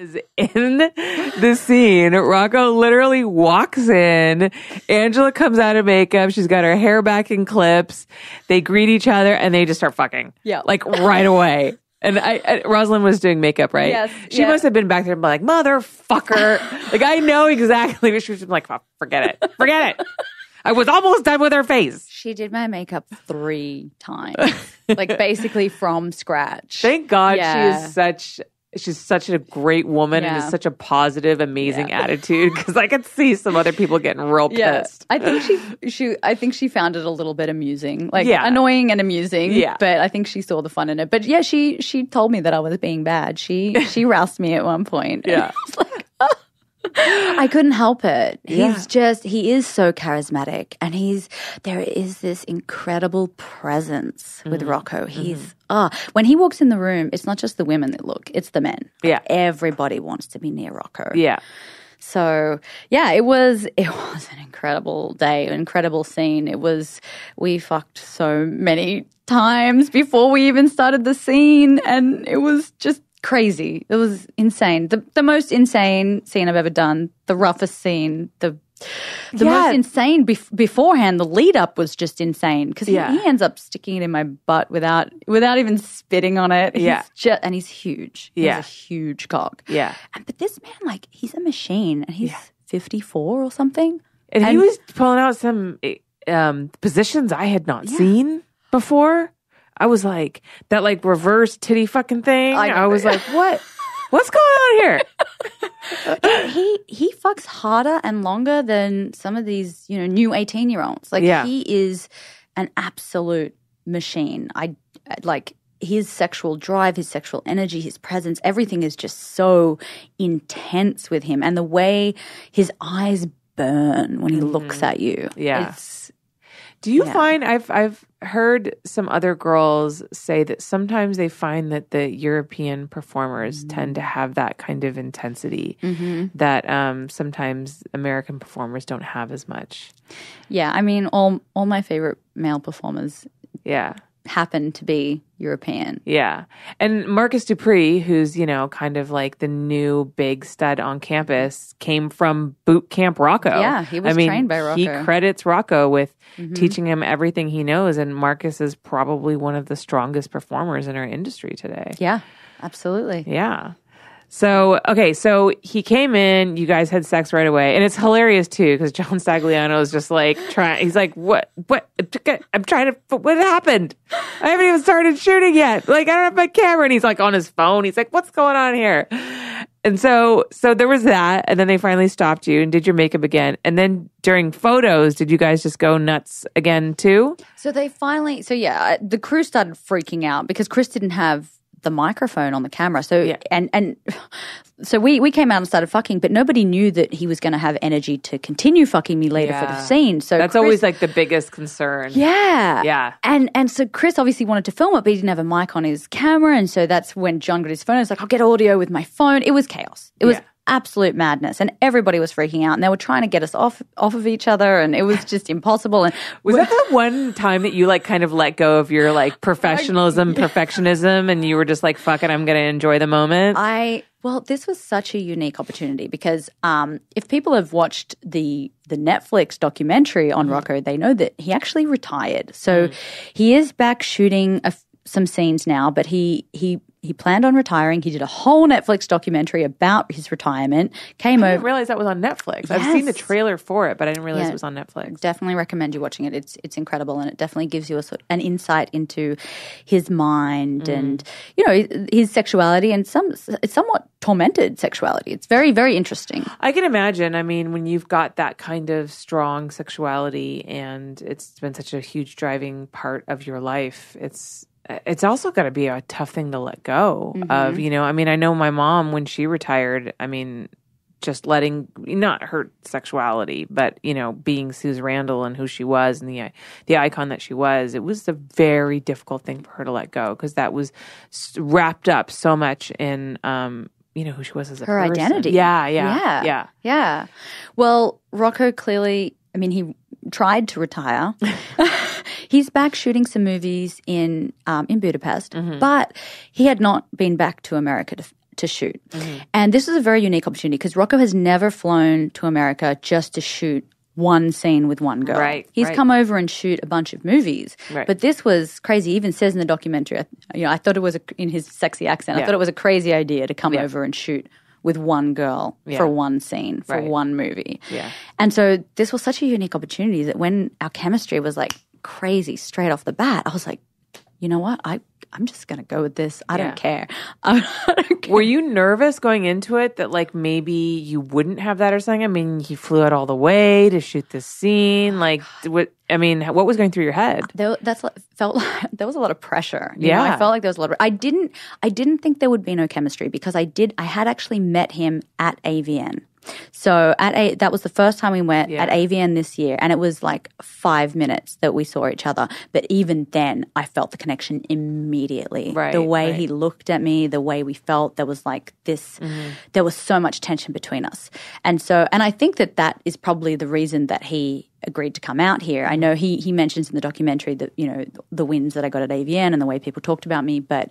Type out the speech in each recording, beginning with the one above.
is in the scene. Rocco literally walks in. Angela comes out of makeup. She's got her hair back in clips. They greet each other and they just start fucking. Yeah. Like right away. And I, I Rosalind was doing makeup, right? Yes, She yeah. must have been back there and be like, motherfucker. like I know exactly what she was like, "Fuck, forget it. Forget it. I was almost done with her face. She did my makeup three times, like basically from scratch. Thank God Yeah. she is such she's such a great woman and Yeah. is such a positive, amazing attitude. Because I could see some other people getting real yeah, pissed. I think she she I think she found it a little bit amusing, like Yeah. annoying and amusing. Yeah. but I think she saw the fun in it. But yeah, she she told me that I was being bad. She she roused me at one point. Yeah. I couldn't help it. He's Yeah. just he is so charismatic and he's there is this incredible presence with Mm-hmm. Rocco. He's ah when he walks in the room, it's not just the women that look, it's the men. Yeah. Everybody wants to be near Rocco. Yeah. So yeah, it was it was an incredible day, an incredible scene. It was we fucked so many times before we even started the scene, and it was just crazy. It was insane. The the most insane scene I've ever done. The roughest scene. The the Yeah. most insane bef- beforehand. The lead up was just insane because Yeah. he, he ends up sticking it in my butt without without even spitting on it. He's Yeah. and he's huge. He Yeah. a huge cock. Yeah. And, but this man, like, he's a machine and he's 54 or something. And, he was pulling out some um, positions I had not seen before. I was like that, like reverse titty fucking thing. I I, was like, what? What's going on here? he he fucks harder and longer than some of these, you know, new 18 year olds. Like, Yeah. he is an absolute machine. I like his sexual drive, his sexual energy, his presence, everything is just so intense with him. And the way his eyes burn when he looks at you. Mm-hmm. Yeah. It's, Do you Yeah. find I've I've heard some other girls say that sometimes they find that the European performers tend to have that kind of intensity that um, sometimes American performers don't have as much. yeah, I mean, all, all my favorite male performers Yeah. Happen to be European. Yeah. And Marcus Dupree, who's, you know, kind of like the new big stud on campus, came from boot camp Rocco. Yeah, he was I mean, trained by Rocco. Mm-hmm. credits Rocco with teaching him everything he knows. And Marcus is probably one of the strongest performers in our industry today. Yeah, absolutely. Yeah. So, okay, so he came in, you guys had sex right away. And it's hilarious too, because John Stagliano is just like trying, he's like, what, what, I'm trying to, what happened? I haven't even started shooting yet. Like, I don't have my camera. And he's like on his phone. He's like, what's going on here? And so, so there was that. And then they finally stopped you and did your makeup again. And then during photos, did you guys just go nuts again too? So they finally, so yeah, the crew started freaking out because Chris didn't have the microphone on the camera. So Yeah. and and so we we came out and started fucking, but nobody knew that he was going to have energy to continue fucking me later for the Yeah. scene. So That's Chris- always like the biggest concern. yeah, Yeah. And and so Chris obviously wanted to film it, but he didn't have a mic on his camera, and so that's when John got his phone. It's like I'll get audio with my phone. It was chaos. It was Yeah. Absolute madness, and everybody was freaking out, and they were trying to get us off off of each other, and it was just impossible. And Was that the one time that you like kind of let go of your like professionalism, perfectionism, and you were just like, fuck it, I'm going to enjoy the moment? I well, this was such a unique opportunity because um, if people have watched the the Netflix documentary on Rocco, they know that he actually retired. So he is back shooting a some scenes now, but he he he planned on retiring. He did a whole Netflix documentary about his retirement. Came I didn't over. realize that was on Netflix. I've seen the trailer for it, but I didn't realize Yeah. it was on Netflix. Definitely recommend you watching it. It's it's incredible, and it definitely gives you a sort an insight into his mind mm. and you know his sexuality and some it's somewhat tormented sexuality. It's very very interesting. I can imagine. I mean, when you've got that kind of strong sexuality and it's been such a huge driving part of your life, it's it's also got to be a tough thing to let go of. You know, I mean, I know my mom when she retired. I mean, just letting not her sexuality, but you know, being Suze Randall and who she was and the the icon that she was, it was a very difficult thing for her to let go because that was wrapped up so much in. um you know who she was as a Her person. identity. Yeah, yeah, Yeah. yeah. Yeah. Well, Rocco clearly, I mean, he tried to retire. He's back shooting some movies in um, in Budapest, Mm-hmm. but he had not been back to America to, to shoot. And this was a very unique opportunity because Rocco has never flown to America just to shoot one scene with one girl. Right, He's right. come over and shoot a bunch of movies. Right. But this was crazy. He even says in the documentary, you know, I thought it was a, in his sexy accent. I thought it was a crazy idea to come Yeah. over and shoot with one girl for one scene for Right. one movie. Yeah. And so this was such a unique opportunity that when our chemistry was like crazy straight off the bat, I was like, you know what? I I'm just gonna go with this. I Yeah. don't care. I don't care. Were you nervous going into it that like maybe you wouldn't have that or something? I mean, he flew out all the way to shoot this scene. Oh, like, what? I mean, what was going through your head? There, that's felt like there was a lot of pressure. you know? Yeah. I felt like there was a lot of. I didn't. I didn't think there would be no chemistry because I did. I had actually met him at AVN. So at a that was the first time we went Yeah. at AVN this year, and it was like five minutes that we saw each other. But even then, I felt the connection immediately. Right, the way right. he looked at me, the way we felt, there was like this. Mm-hmm. There was so much tension between us, and so and I think that that is probably the reason that he agreed to come out here. I know he he mentions in the documentary that you know the wins that I got at AVN and the way people talked about me, but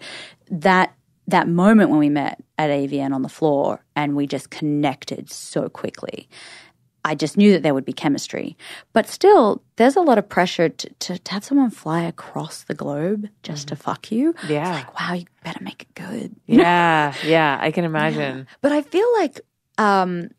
that that moment when we met at AVN on the floor and we just connected so quickly. I just knew that there would be chemistry. But still, there's a lot of pressure to, to, to have someone fly across the globe just to fuck you. Yeah. It's like, wow, you better make it good. Yeah, yeah, I can imagine. But I feel like um,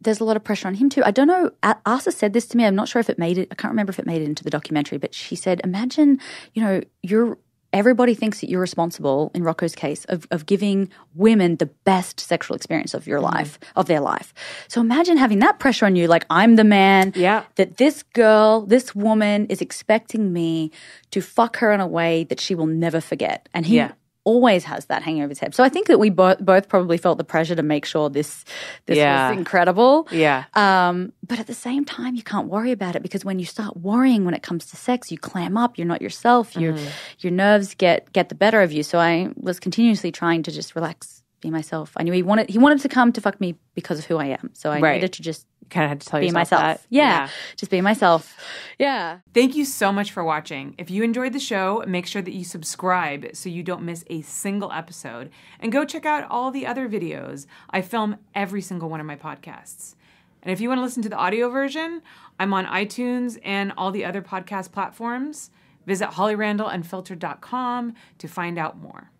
there's a lot of pressure on him too. I don't know. Asa said this to me. I'm not sure if it made it. I can't remember if it made it into the documentary. But she said, "Imagine, you know, you're." Everybody thinks that you're responsible, in Rocco's case, of, of giving women the best sexual experience of your mm-hmm. life, of their life. So imagine having that pressure on you, like I'm the man, Yeah. that this girl, this woman is expecting me to fuck her in a way that she will never forget. And he Yeah. Always has that hanging over his head. So I think that we both both probably felt the pressure to make sure this this Yeah. was incredible. Yeah, Um, but at the same time, you can't worry about it because when you start worrying when it comes to sex, you clam up. You're not yourself. Your Mm-hmm. your nerves get get the better of you. So I was continuously trying to just relax, be myself. I knew he wanted he wanted to come to fuck me because of who I am. So I Right. needed to just kind of had to tell be yourself myself. that. Yeah, just be myself. Yeah. Thank you so much for watching. If you enjoyed the show, make sure that you subscribe so you don't miss a single episode. And go check out all the other videos. I film every single one of my podcasts. And if you want to listen to the audio version, I'm on iTunes and all the other podcast platforms. Visit hollyrandallunfiltered.com to find out more.